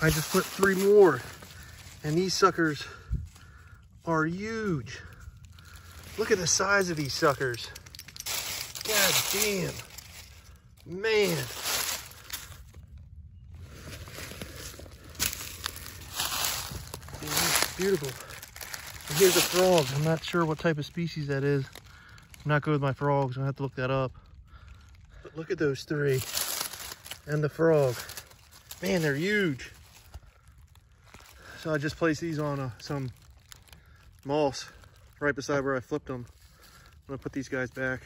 I just put three more. And these suckers are huge. Look at the size of these suckers. God damn. Man. beautiful. And here's a frog. I'm not sure what type of species that is. I'm not good with my frogs. I'm gonna have to look that up. But look at those three. And the frog. Man, they're huge. So I just placed these on uh, some moss right beside where I flipped them. I'm gonna put these guys back.